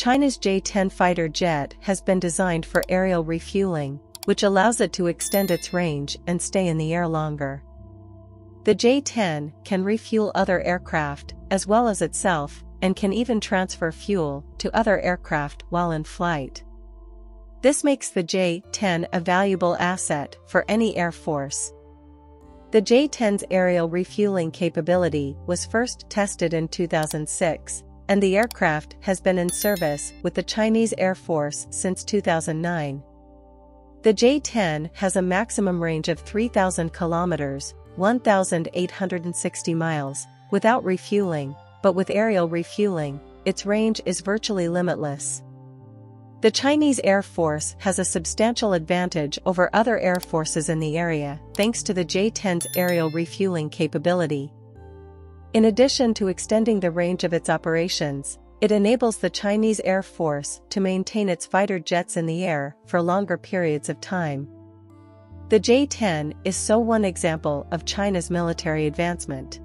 China's J-10 fighter jet has been designed for aerial refueling, which allows it to extend its range and stay in the air longer. The J-10 can refuel other aircraft, as well as itself, and can even transfer fuel to other aircraft while in flight. This makes the J-10 a valuable asset for any air force. The J-10's aerial refueling capability was first tested in 2006, and the aircraft has been in service with the Chinese Air Force since 2009. The J-10 has a maximum range of 3,000 kilometers, 1,860 miles, without refueling, but with aerial refueling, its range is virtually limitless. The Chinese Air Force has a substantial advantage over other air forces in the area thanks to the J-10's aerial refueling capability. In addition to extending the range of its operations, it enables the Chinese Air Force to maintain its fighter jets in the air for longer periods of time. The J-10 is so one example of China's military advancement.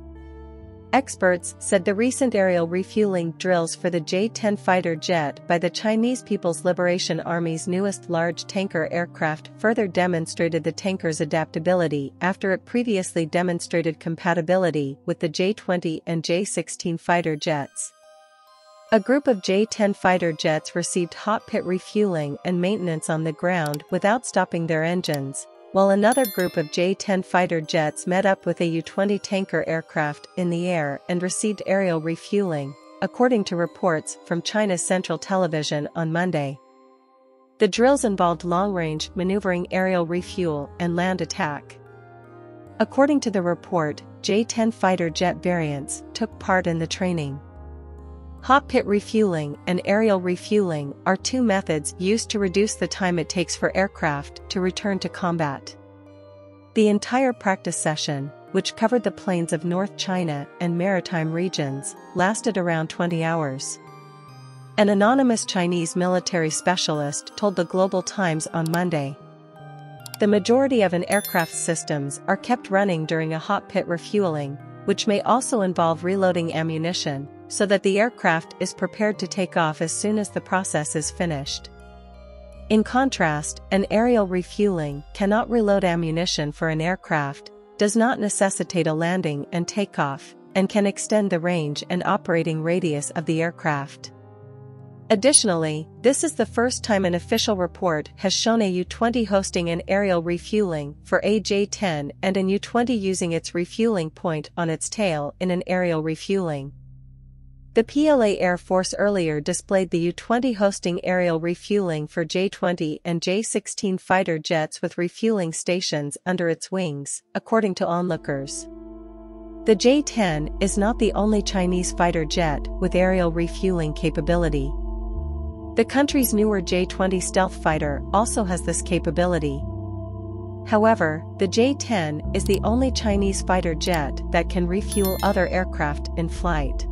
Experts said the recent aerial refueling drills for the J-10 fighter jet by the Chinese People's Liberation Army's newest large tanker aircraft further demonstrated the tanker's adaptability after it previously demonstrated compatibility with the J-20 and J-16 fighter jets. A group of J-10 fighter jets received hot pit refueling and maintenance on the ground without stopping their engines, while another group of J-10 fighter jets met up with a Y-20 tanker aircraft in the air and received aerial refueling, according to reports from China's Central Television on Monday. The drills involved long-range maneuvering aerial refuel and land attack. According to the report, J-10 fighter jet variants took part in the training. Hot pit refueling and aerial refueling are two methods used to reduce the time it takes for aircraft to return to combat. The entire practice session, which covered the plains of North China and maritime regions, lasted around 20 hours. An anonymous Chinese military specialist told the Global Times on Monday. The majority of an aircraft's systems are kept running during a hot pit refueling, which may also involve reloading ammunition, so that the aircraft is prepared to take off as soon as the process is finished. In contrast, an aerial refueling cannot reload ammunition for an aircraft, does not necessitate a landing and takeoff, and can extend the range and operating radius of the aircraft. Additionally, this is the first time an official report has shown a Y-20 hosting an aerial refueling for a J-10 and an Y-20 using its refueling point on its tail in an aerial refueling. The PLA Air Force earlier displayed the Y-20 hosting aerial refueling for J-20 and J-16 fighter jets with refueling stations under its wings, according to onlookers. The J-10 is not the only Chinese fighter jet with aerial refueling capability. The country's newer J-20 stealth fighter also has this capability. However, the J-10 is the only Chinese fighter jet that can refuel other aircraft in flight.